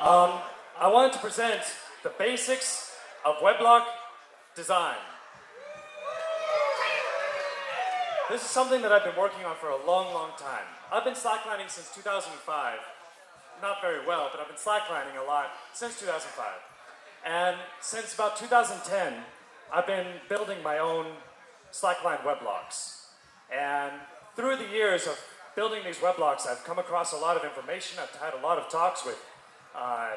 Um, I wanted to present the basics of weblock design. This is something that I've been working on for a long, long time. I've been slacklining since 2005. Not very well, but I've been slacklining a lot since 2005. And since about 2010, I've been building my own slackline weblocks. And through the years of building these weblocks, I've come across a lot of information. I've had a lot of talks with uh,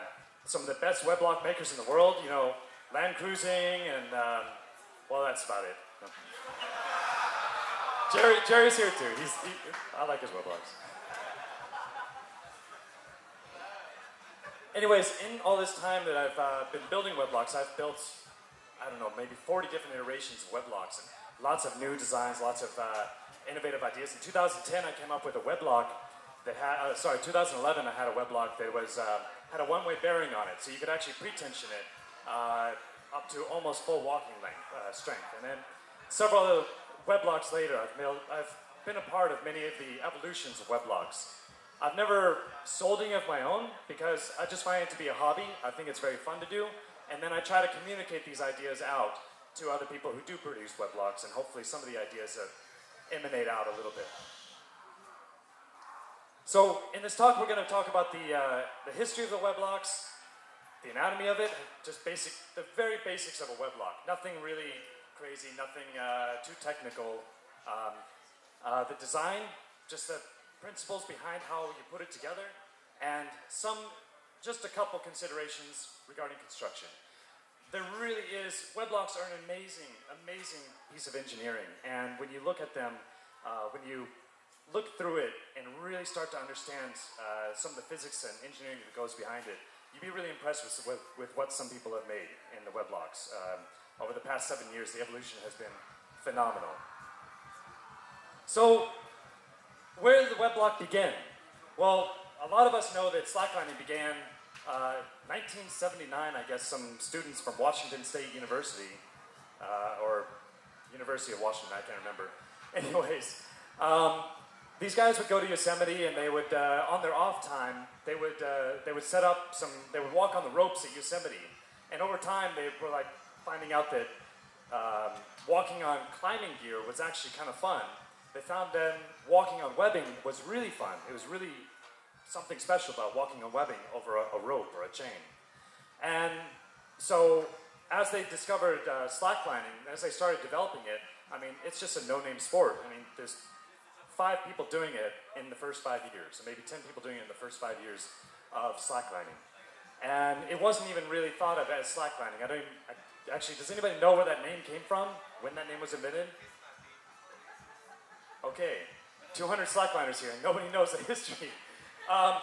some of the best weblock makers in the world, you know, Land Cruising, and um, well, that's about it. Jerry, Jerry's here too. He's, he, I like his weblocks. Anyways, in all this time that I've uh, been building weblocks, I've built, I don't know, maybe 40 different iterations of weblocks, and lots of new designs, lots of uh, innovative ideas. In 2010, I came up with a weblock that had, uh, sorry, 2011, I had a weblock that was, uh, had a one-way bearing on it, so you could actually pre-tension it uh, up to almost full walking length, uh, strength. And then several other weblocks later, I've, mailed, I've been a part of many of the evolutions of weblocks. I've never sold any of my own because I just find it to be a hobby. I think it's very fun to do. And then I try to communicate these ideas out to other people who do produce weblocks, and hopefully some of the ideas uh, emanate out a little bit. So in this talk, we're going to talk about the, uh, the history of the weblocks, the anatomy of it, just basic, the very basics of a weblock. Nothing really crazy, nothing uh, too technical. Um, uh, the design, just the principles behind how you put it together, and some, just a couple considerations regarding construction. There really is, weblocks are an amazing, amazing piece of engineering, and when you look at them, uh, when you look through it and really start to understand uh, some of the physics and engineering that goes behind it, you'd be really impressed with, with, with what some people have made in the weblocks. Um, over the past seven years, the evolution has been phenomenal. So, where did the weblock begin? Well, a lot of us know that slacklining began uh, 1979, I guess, some students from Washington State University, uh, or University of Washington, I can't remember. Anyways, um, these guys would go to Yosemite and they would, uh, on their off time, they would, uh, they would set up some, they would walk on the ropes at Yosemite. And over time, they were like finding out that um, walking on climbing gear was actually kind of fun. They found then walking on webbing was really fun. It was really something special about walking on webbing over a, a rope or a chain. And so as they discovered uh, slacklining, as they started developing it, I mean, it's just a no-name sport. I mean, there's five people doing it in the first five years, and maybe 10 people doing it in the first five years of slacklining. And it wasn't even really thought of as slacklining. I don't even, I, actually, does anybody know where that name came from? When that name was invented? Okay, 200 slackliners here, and nobody knows the history. Um,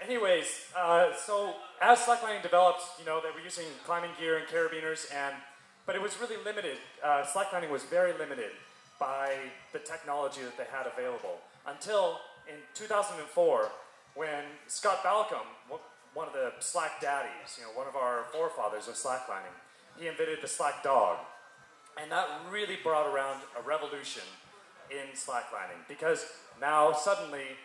anyways, uh, so as slacklining developed, you know, they were using climbing gear and carabiners, and but it was really limited. Uh, slacklining was very limited by the technology that they had available until in 2004 when Scott Balcom, one of the slack daddies, you know, one of our forefathers of slacklining, he invented the slack dog. And that really brought around a revolution in slacklining because now suddenly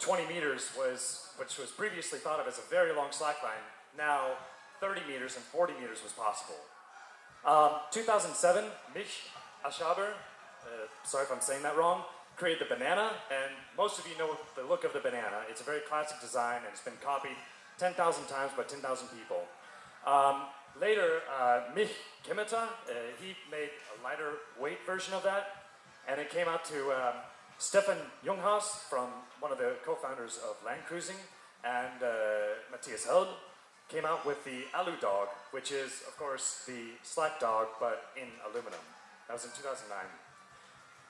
20 meters was, which was previously thought of as a very long slackline, now 30 meters and 40 meters was possible. Um, 2007, Mich Aschaber, uh, sorry if I'm saying that wrong, created the banana, and most of you know the look of the banana. It's a very classic design, and it's been copied 10,000 times by 10,000 people. Um, later, uh, Mich Kemeter, uh, he made a lighter weight version of that, and it came out to um, Stefan Junghaus from one of the co-founders of Land Cruising, and uh, Matthias Held came out with the Alu Dog, which is, of course, the slack dog, but in aluminum. That was in 2009.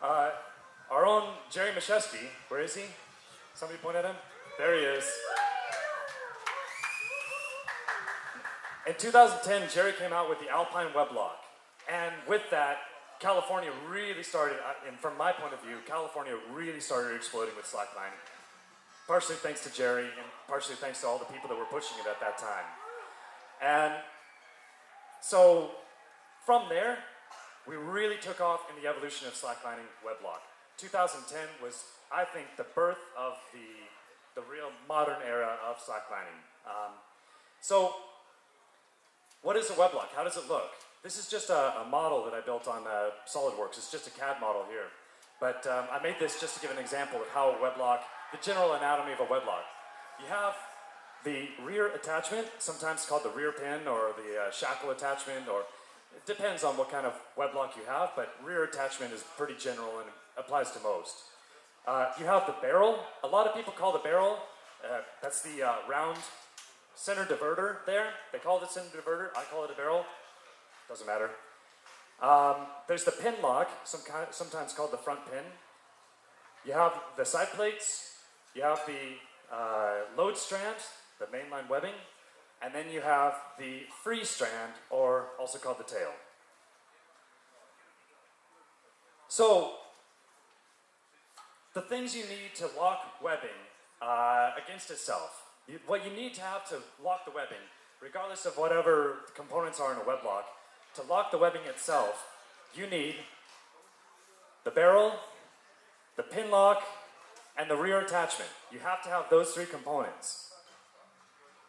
Uh, our own Jerry Miszewski, where is he? Somebody point at him? There he is. In 2010, Jerry came out with the Alpine Weblock. And with that, California really started, uh, and from my point of view, California really started exploding with slacklining. Partially thanks to Jerry, and partially thanks to all the people that were pushing it at that time. And so, from there, we really took off in the evolution of slacklining weblock. 2010 was, I think, the birth of the, the real modern era of slacklining. Um, So, what is a web lock? How does it look? This is just a, a model that I built on uh, SolidWorks. It's just a CAD model here. But um, I made this just to give an example of how a web lock, the general anatomy of a web lock. You have the rear attachment, sometimes called the rear pin or the uh, shackle attachment, or it depends on what kind of web lock you have, but rear attachment is pretty general and applies to most. Uh, you have the barrel. A lot of people call the barrel, uh, that's the uh, round center diverter there. They call it center diverter. I call it a barrel. Doesn't matter. Um, there's the pin lock, some kind, sometimes called the front pin. You have the side plates. You have the uh, load strand, the mainline webbing, and then you have the free strand, or also called the tail. So, the things you need to lock webbing uh, against itself, you, what you need to have to lock the webbing, regardless of whatever components are in a web lock, to lock the webbing itself, you need the barrel, the pin lock, and the rear attachment. You have to have those three components.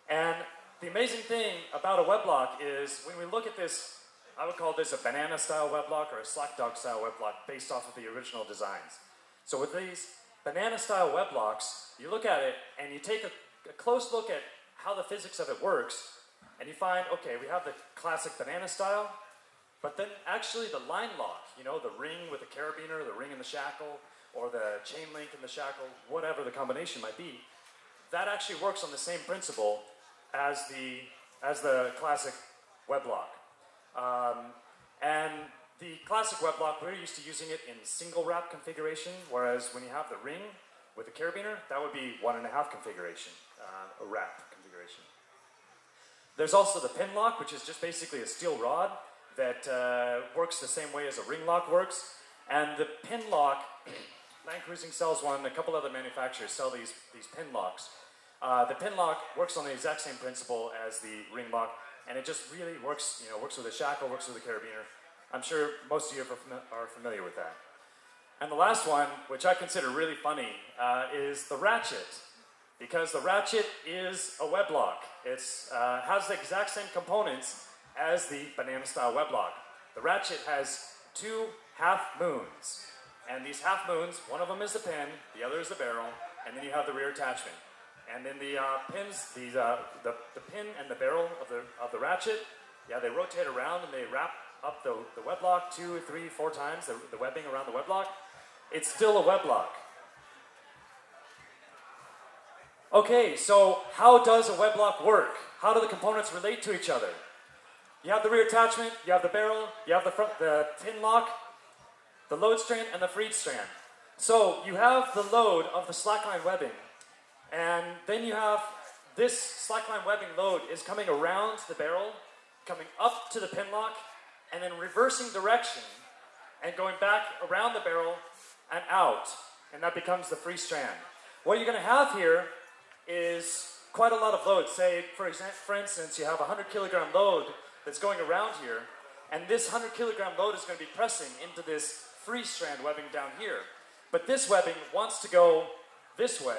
And the amazing thing about a web lock is when we look at this, I would call this a banana style web lock or a slack dog style web lock based off of the original designs. So with these banana style web locks, you look at it and you take a, a close look at how the physics of it works, and you find, okay, we have the classic banana style, but then actually the line lock, you know, the ring with the carabiner, the ring and the shackle, or the chain link and the shackle, whatever the combination might be, that actually works on the same principle as the, as the classic web lock. Um, and the classic web lock, we're used to using it in single wrap configuration, whereas when you have the ring with the carabiner, that would be one and a half configuration, uh, a wrap configuration. There's also the pin lock, which is just basically a steel rod that uh, works the same way as a ring lock works. And the pin lock, Land Cruising sells one, a couple other manufacturers sell these, these pin locks. Uh, the pin lock works on the exact same principle as the ring lock, and it just really works, you know, works with a shackle, works with a carabiner. I'm sure most of you are familiar with that. And the last one, which I consider really funny, uh, is the ratchet. Because the ratchet is a web lock. It uh, has the exact same components as the banana style web lock. The ratchet has two half moons. And these half moons, one of them is the pin, the other is the barrel, and then you have the rear attachment. And then the uh, pins, the, uh, the, the pin and the barrel of the, of the ratchet, yeah, they rotate around and they wrap up the, the web lock two, three, four times, the, the webbing around the web lock. It's still a web lock. Okay, so how does a web lock work? How do the components relate to each other? You have the rear attachment, you have the barrel, you have the front, the pin lock, the load strand, and the freed strand. So you have the load of the slackline webbing, and then you have this slackline webbing load is coming around the barrel, coming up to the pin lock, and then reversing direction and going back around the barrel and out, and that becomes the free strand. What you're going to have here is quite a lot of load. Say, for, example, for instance, you have a 100 kilogram load that's going around here, and this 100 kilogram load is going to be pressing into this free strand webbing down here. But this webbing wants to go this way,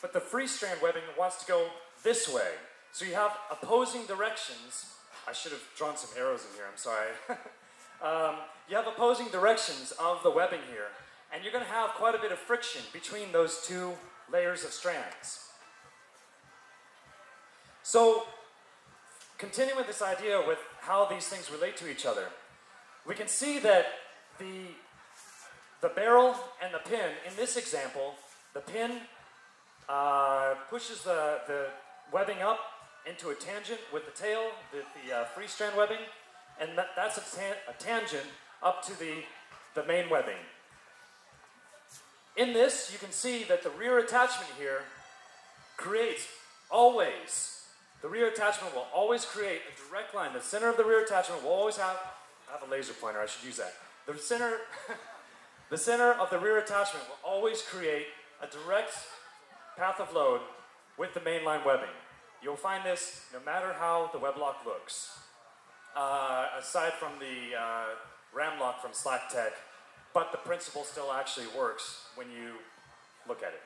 but the free strand webbing wants to go this way. So you have opposing directions. I should have drawn some arrows in here, I'm sorry. um, you have opposing directions of the webbing here, and you're going to have quite a bit of friction between those two layers of strands. So continuing with this idea with how these things relate to each other, we can see that the, the barrel and the pin, in this example, the pin uh, pushes the, the webbing up into a tangent with the tail, the, the uh, free strand webbing, and that, that's a, ta- a tangent up to the, the main webbing. In this, you can see that the rear attachment here creates always the rear attachment will always create a direct line. The center of the rear attachment will always have, I have a laser pointer, I should use that. The center, the center of the rear attachment will always create a direct path of load with the mainline webbing. You'll find this no matter how the weblock looks. Uh, aside from the uh, ram lock from SlackTech, but the principle still actually works when you look at it.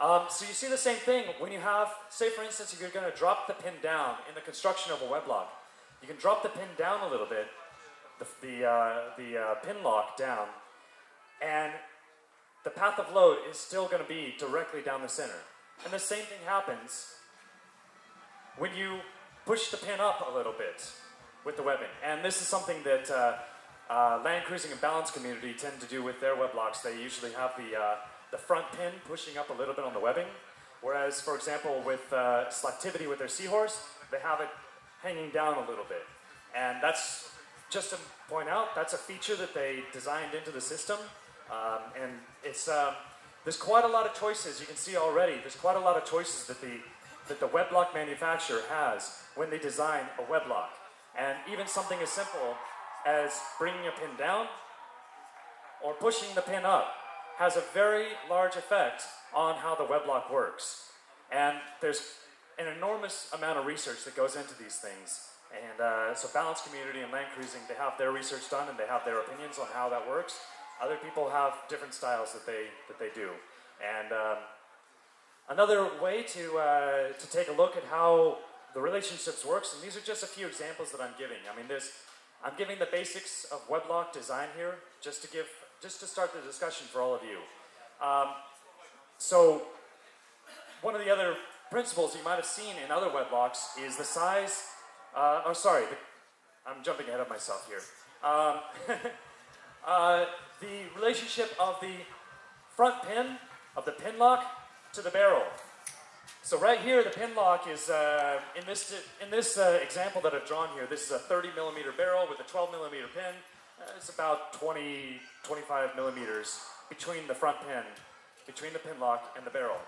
Um, so you see the same thing when you have, say for instance, if you're going to drop the pin down in the construction of a web lock, you can drop the pin down a little bit, the, the, uh, the uh, pin lock down, and the path of load is still going to be directly down the center. And the same thing happens when you push the pin up a little bit with the webbing. And this is something that uh, uh, land cruising and balance community tend to do with their web locks. They usually have the, uh, the front pin pushing up a little bit on the webbing. Whereas, for example, with uh, selectivity with their seahorse, they have it hanging down a little bit. And that's, just to point out, that's a feature that they designed into the system. Um, and it's, um, there's quite a lot of choices you can see already. There's quite a lot of choices that the, that the web lock manufacturer has when they design a web lock. And even something as simple as bringing a pin down or pushing the pin up has a very large effect on how the web lock works. And there's an enormous amount of research that goes into these things. And uh, so Balance Community and Land Cruising, they have their research done and they have their opinions on how that works. Other people have different styles that they, that they do. And um, another way to, uh, to take a look at how the relationships works, and these are just a few examples that I'm giving. I mean, there's, I'm giving the basics of WebLock design here, just to give, just to start the discussion for all of you. Um, so, one of the other principles you might have seen in other WebLocks is the size. Uh, oh, sorry, the, I'm jumping ahead of myself here. Um, uh, the relationship of the front pin of the pin lock to the barrel. So right here, the pin lock is, uh, in this, in this uh, example that I've drawn here, this is a 30 millimeter barrel with a 12 millimeter pin. Uh, it's about 20, 25 millimeters between the front pin, between the pin lock and the barrel.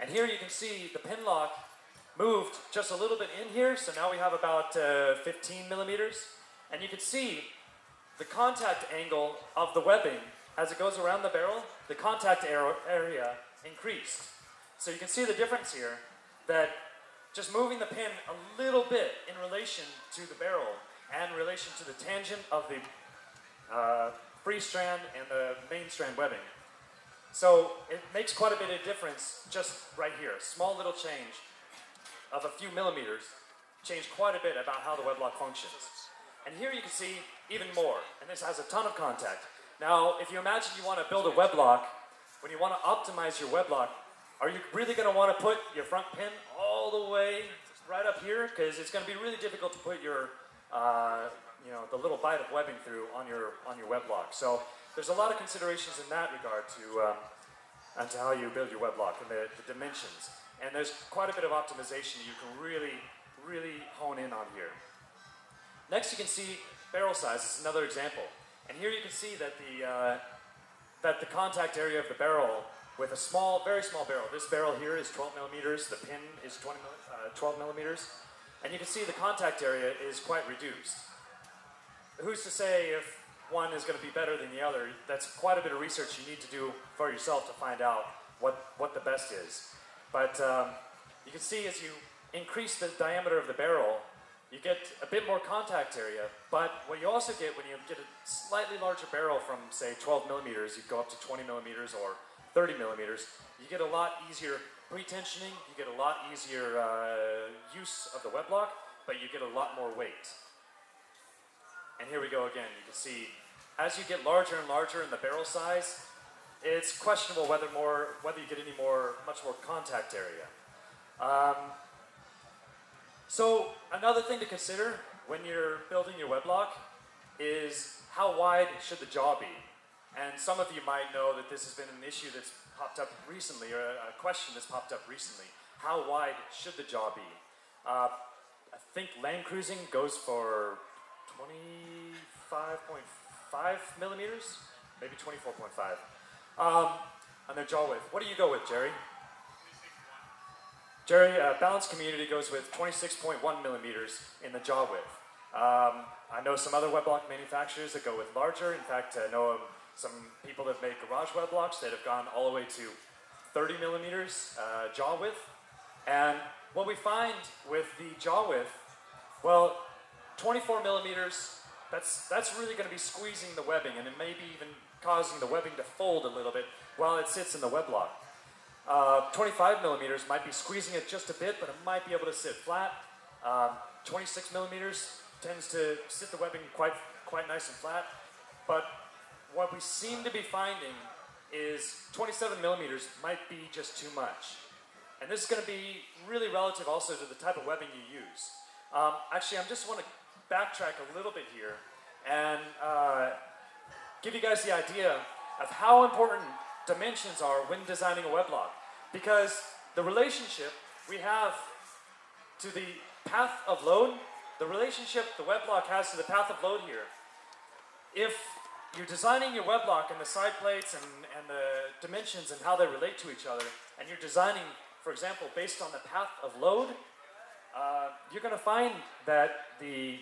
And here you can see the pin lock moved just a little bit in here, so now we have about uh, 15 millimeters. And you can see the contact angle of the webbing as it goes around the barrel, the contact area increased. So you can see the difference here that just moving the pin a little bit in relation to the barrel and relation to the tangent of the uh, free strand and the main strand webbing. So it makes quite a bit of difference just right here. Small little change of a few millimeters change quite a bit about how the web lock functions. And here you can see even more, and this has a ton of contact. Now, if you imagine you want to build a web lock, when you want to optimize your web lock, are you really going to want to put your front pin all the way right up here? Because it's going to be really difficult to put your, uh, you know, the little bite of webbing through on your on your web lock. So there's a lot of considerations in that regard to um, and to how you build your web lock and the, the dimensions. And there's quite a bit of optimization you can really, really Next, you can see barrel size. This is another example. And here you can see that the uh, that the contact area of the barrel with a small, very small barrel. This barrel here is 12 millimeters, the pin is 20, uh, 12 millimeters, and you can see the contact area is quite reduced. Who's to say if one is going to be better than the other? That's quite a bit of research you need to do for yourself to find out what, what the best is. But um, you can see as you increase the diameter of the barrel, you get a bit more contact area, but what you also get when you get a slightly larger barrel from, say, 12 millimeters, you go up to 20 millimeters or 30 millimeters, you get a lot easier pre-tensioning, you get a lot easier uh, use of the web lock, but you get a lot more weight. And here we go again. You can see as you get larger and larger in the barrel size, it's questionable whether more whether you get any more much more contact area. Um, so another thing to consider when you're building your web lock is how wide should the jaw be? And some of you might know that this has been an issue that's popped up recently, or a question that's popped up recently. How wide should the jaw be? Uh, I think land cruising goes for 25.5 millimeters, maybe 24.5 um, on their jaw width. What do you go with, Jerry? Jerry, uh, balanced Community goes with 26.1 millimeters in the jaw width. Um, I know some other web lock manufacturers that go with larger. In fact, I know some people that make garage web locks that have gone all the way to 30 millimeters uh, jaw width. And what we find with the jaw width, well, 24 millimeters, that's, that's really going to be squeezing the webbing and it may be even causing the webbing to fold a little bit while it sits in the web lock. Uh, 25 millimeters might be squeezing it just a bit, but it might be able to sit flat. Um, 26 millimeters tends to sit the webbing quite, quite nice and flat. But what we seem to be finding is 27 millimeters might be just too much. And this is going to be really relative also to the type of webbing you use. Um, actually, I just want to backtrack a little bit here and uh, give you guys the idea of how important dimensions are when designing a weblock. Because the relationship we have to the path of load, the relationship the weblock has to the path of load here, if you're designing your weblock and the side plates and, and the dimensions and how they relate to each other, and you're designing, for example, based on the path of load, uh, you're going to find that the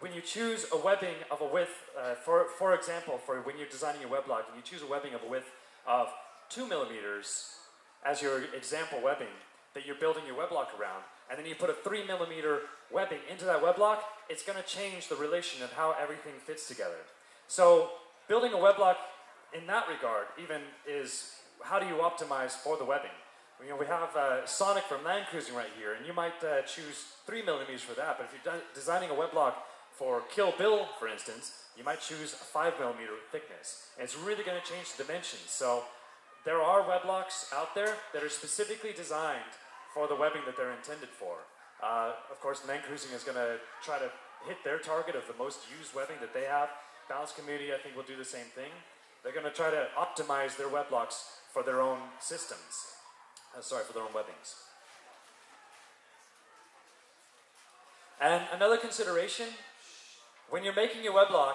when you choose a webbing of a width, uh, for, for example, for when you're designing your weblock and you choose a webbing of a width of two millimeters as your example webbing that you're building your weblock around, and then you put a three millimeter webbing into that weblock, it's going to change the relation of how everything fits together. So building a weblock in that regard even is how do you optimize for the webbing? You know, we have uh, Sonic from Land Cruising right here, and you might uh, choose three millimeters for that. But if you're designing a weblock for Kill Bill, for instance, you might choose a 5 millimeter thickness. And it's really going to change the dimensions. So there are weblocks out there that are specifically designed for the webbing that they're intended for. Uh, of course, Land Cruising is going to try to hit their target of the most used webbing that they have. Balance Community, I think, will do the same thing. They're going to try to optimize their weblocks for their own systems. Uh, sorry, for their own webbings. And another consideration when you're making your weblock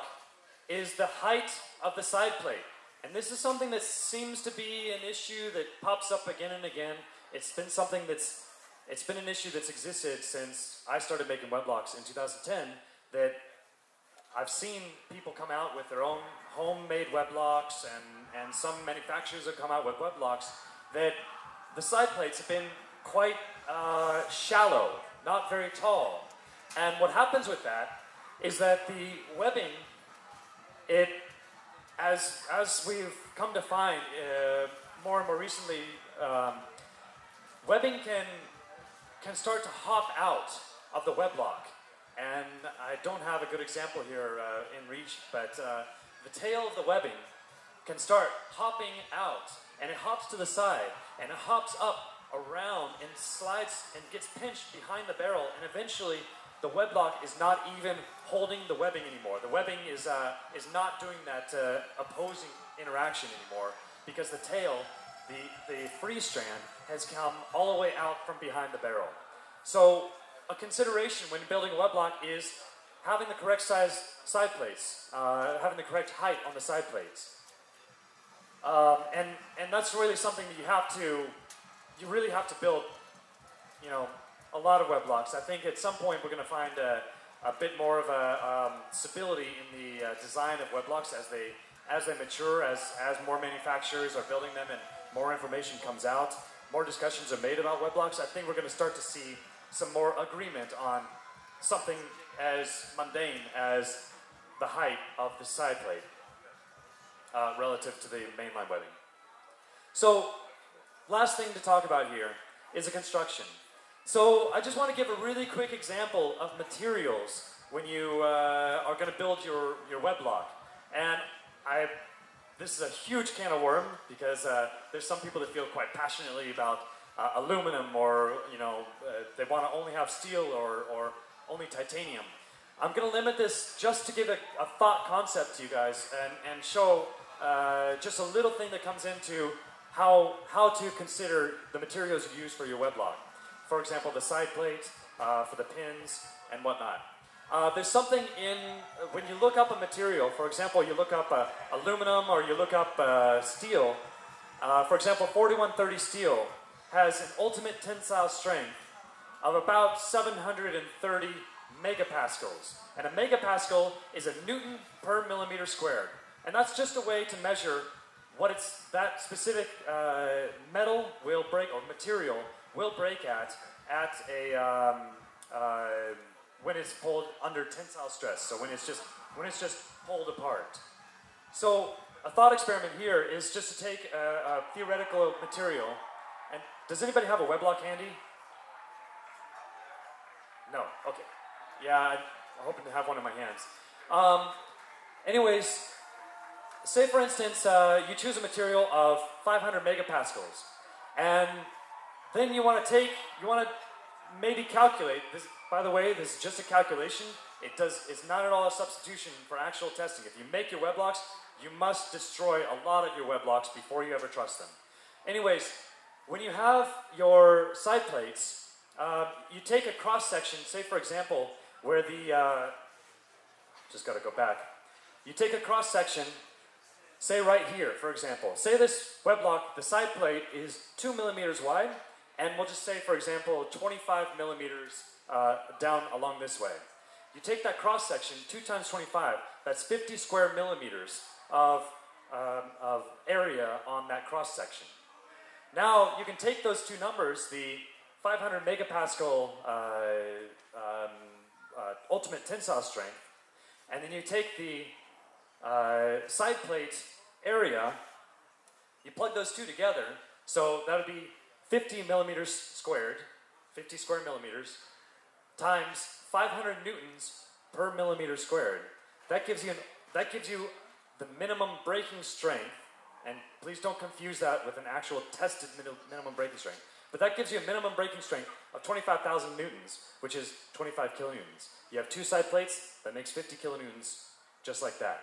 is the height of the side plate. And this is something that seems to be an issue that pops up again and again. It's been something that's it's been an issue that's existed since I started making weblocks in 2010 that I've seen people come out with their own homemade weblocks and, and some manufacturers have come out with weblocks that the side plates have been quite uh, shallow, not very tall. And what happens with that is that the webbing, it, as, as we've come to find uh, more and more recently, um, webbing can, can start to hop out of the weblock. And I don't have a good example here uh, in reach, but uh, the tail of the webbing can start hopping out, and it hops to the side, and it hops up around and slides and gets pinched behind the barrel, and eventually the weblock is not even holding the webbing anymore. The webbing is, uh, is not doing that uh, opposing interaction anymore because the tail, the, the free strand, has come all the way out from behind the barrel. So a consideration when building a weblock is having the correct size side plates, uh, having the correct height on the side plates. Um, and, and that's really something that you have to, you really have to build, you know, a lot of weblocks. I think at some point we're going to find a, a, bit more of a um, stability in the uh, design of weblocks as they as they mature, as as more manufacturers are building them, and more information comes out, more discussions are made about weblocks. I think we're going to start to see some more agreement on something as mundane as the height of the side plate uh, relative to the mainline webbing. So, last thing to talk about here is the construction. So I just want to give a really quick example of materials when you uh, are going to build your, your weblock. And I, this is a huge can of worm because uh, there's some people that feel quite passionately about uh, aluminum or, you know, uh, they want to only have steel or, or only titanium. I'm going to limit this just to give a, a thought concept to you guys and, and show uh, just a little thing that comes into how, how to consider the materials you use for your weblock for example, the side plate, uh, for the pins, and whatnot. Uh, there's something in, when you look up a material, for example, you look up uh, aluminum or you look up uh, steel, uh, for example, 4130 steel has an ultimate tensile strength of about 730 megapascals. And a megapascal is a newton per millimeter squared. And that's just a way to measure what it's, that specific uh, metal will break, or material will break at at a um, uh, when it's pulled under tensile stress. So when it's just when it's just pulled apart. So a thought experiment here is just to take a, a theoretical material, and does anybody have a weblock handy? No. Okay. Yeah, I'm hoping to have one in my hands. Um, anyways, say for instance, uh, you choose a material of 500 megapascals, and then you want to take, you want to maybe calculate. This, by the way, this is just a calculation. It does. It's not at all a substitution for actual testing. If you make your web blocks, you must destroy a lot of your web blocks before you ever trust them. Anyways, when you have your side plates, uh, you take a cross section. Say, for example, where the uh, just got to go back. You take a cross section. Say right here, for example. Say this web block, the side plate is two millimeters wide, and we'll just say, for example, 25 millimeters uh, down along this way. You take that cross section, 2 times 25, that's 50 square millimeters of, um, of area on that cross section. Now, you can take those two numbers, the 500 megapascal uh, um, uh, ultimate tensile strength, and then you take the uh, side plate area, you plug those two together, so that would be 50 millimeters squared, 50 square millimeters, times 500 newtons per millimeter squared. That gives you, an, that gives you the minimum breaking strength, and please don't confuse that with an actual tested minimum breaking strength, but that gives you a minimum breaking strength of 25,000 newtons, which is 25 kilonewtons. You have two side plates, that makes 50 kilonewtons, just like that.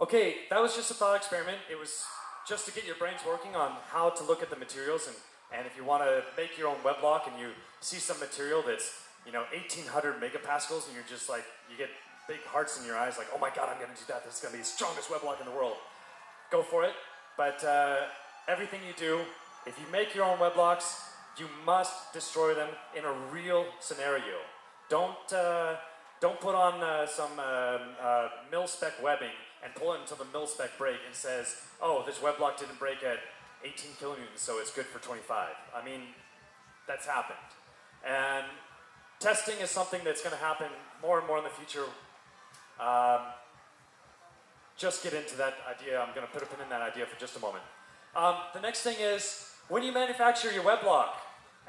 Okay, that was just a thought experiment. It was just to get your brains working on how to look at the materials and, and if you want to make your own web block and you see some material that's, you know, 1800 megapascals and you're just like, you get big hearts in your eyes like, oh my god, I'm going to do that. This is going to be the strongest web block in the world. Go for it. But uh, everything you do, if you make your own web blocks, you must destroy them in a real scenario. Don't, uh, don't put on uh, some um, uh, mil-spec webbing and pull it until the mil-spec break and says, oh, this web block didn't break at 18 kilonewtons, so it's good for 25. I mean, that's happened. And testing is something that's going to happen more and more in the future. Um, just get into that idea. I'm going to put a pin in that idea for just a moment. Um, the next thing is when you manufacture your web block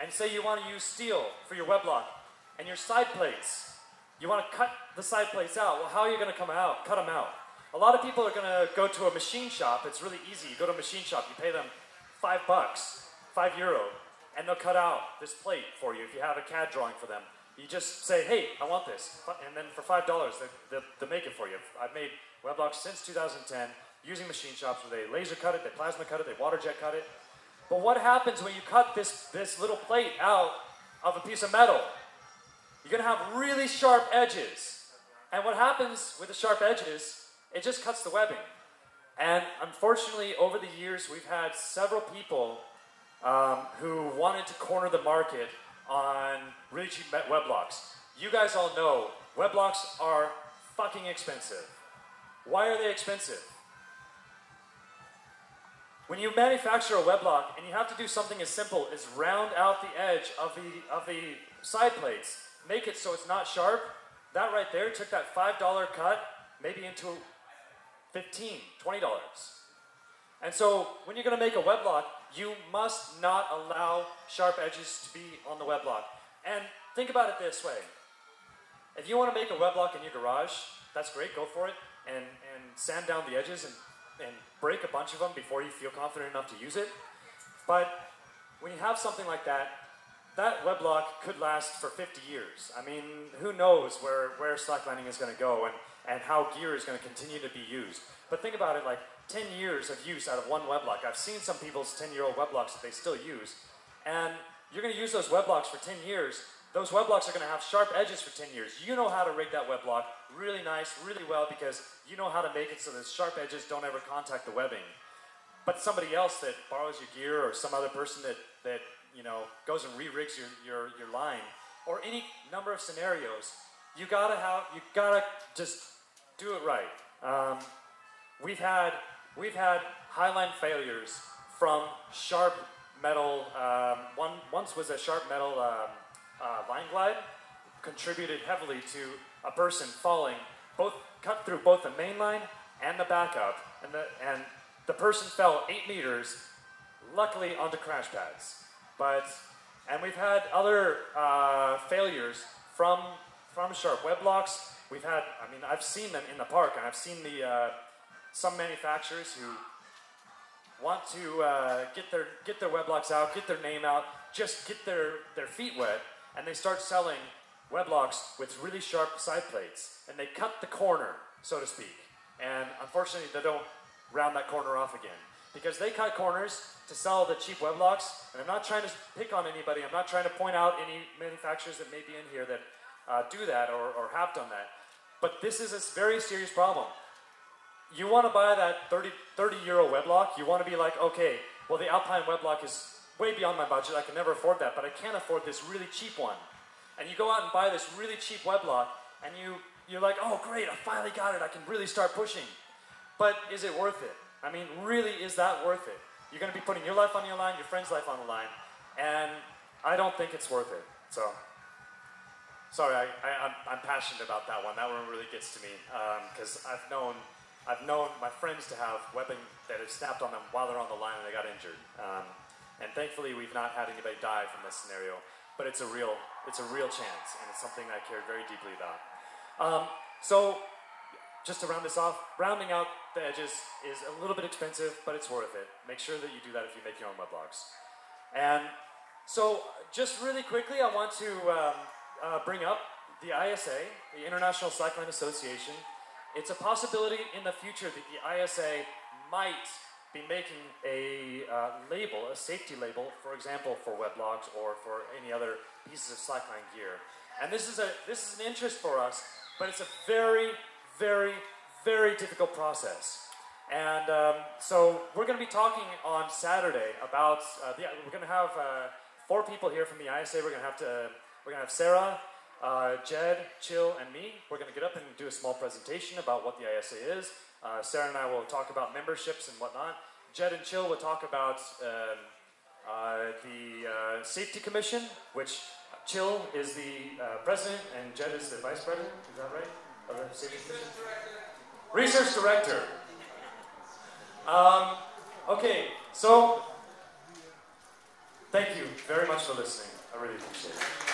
and say you want to use steel for your web block and your side plates, you want to cut the side plates out. Well, how are you going to come out? Cut them out. A lot of people are going to go to a machine shop. It's really easy. You go to a machine shop, you pay them five bucks, five euro, and they'll cut out this plate for you if you have a CAD drawing for them. You just say, hey, I want this. And then for $5, they, they, they make it for you. I've made web blocks since 2010 using machine shops where they laser cut it, they plasma cut it, they water jet cut it. But what happens when you cut this, this little plate out of a piece of metal? You're going to have really sharp edges. And what happens with the sharp edges it just cuts the webbing. And unfortunately, over the years, we've had several people um, who wanted to corner the market on really cheap web blocks. You guys all know web blocks are fucking expensive. Why are they expensive? When you manufacture a web block and you have to do something as simple as round out the edge of the, of the side plates, make it so it's not sharp, that right there took that $5 cut maybe into 15 $20. And so when you're going to make a web block, you must not allow sharp edges to be on the web block. And think about it this way. If you want to make a web block in your garage, that's great, go for it, and, and sand down the edges and, and break a bunch of them before you feel confident enough to use it. But when you have something like that, that web block could last for 50 years. I mean, who knows where, where slacklining is going to go. And and how gear is going to continue to be used. But think about it like 10 years of use out of one web block. I've seen some people's 10 year old web blocks that they still use. And you're going to use those web blocks for 10 years. Those web blocks are going to have sharp edges for 10 years. You know how to rig that web block really nice, really well, because you know how to make it so the sharp edges don't ever contact the webbing. But somebody else that borrows your gear or some other person that, that you know, goes and re-rigs your, your, your line, or any number of scenarios, you gotta have, you gotta just do it right. Um, we've had we've had highline failures from sharp metal. Um, one once was a sharp metal um, uh, line glide, contributed heavily to a person falling, both cut through both the main line and the backup, and the, and the person fell eight meters, luckily onto crash pads. But, and we've had other uh, failures from, from Sharp weblocks. We've had, I mean, I've seen them in the park, and I've seen the, uh, some manufacturers who want to uh, get their get their web locks out, get their name out, just get their, their feet wet, and they start selling weblocks with really sharp side plates, and they cut the corner, so to speak. And unfortunately, they don't round that corner off again because they cut corners to sell the cheap weblocks. And I'm not trying to pick on anybody. I'm not trying to point out any manufacturers that may be in here that uh, do that or, or have done that. But this is a very serious problem you want to buy that 30, 30 euro web lock, you want to be like, okay, well, the Alpine web lock is way beyond my budget. I can never afford that, but I can afford this really cheap one. And you go out and buy this really cheap web lock, and you, you're like, oh, great, I finally got it. I can really start pushing. But is it worth it? I mean, really, is that worth it? You're going to be putting your life on your line, your friend's life on the line, and I don't think it's worth it. So, sorry, I, I, am passionate about that one. That one really gets to me because um, I've known I've known my friends to have webbing that has snapped on them while they're on the line and they got injured. Um, and thankfully, we've not had anybody die from this scenario. But it's a real, it's a real chance, and it's something I care very deeply about. Um, so, just to round this off, rounding out the edges is a little bit expensive, but it's worth it. Make sure that you do that if you make your own web locks. And so, just really quickly, I want to um, uh, bring up the ISA, the International Slackline Association, it's a possibility in the future that the ISA might be making a uh, label, a safety label, for example, for weblocks or for any other pieces of slackline gear. And this is a this is an interest for us, but it's a very, very, very difficult process. And um, so we're going to be talking on Saturday about uh, the, we're going to have uh, four people here from the ISA. We're going to have to we're going to have Sarah, uh, Jed, Chill, and me, we're going to get up and do a small presentation about what the ISA is. Uh, Sarah and I will talk about memberships and whatnot. Jed and Chill will talk about um, uh, the uh, Safety Commission, which Chill is the uh, president and Jed is the vice president. Is that right? Of the Safety Commission? Research director. Um, okay, so thank you very much for listening. I really appreciate it.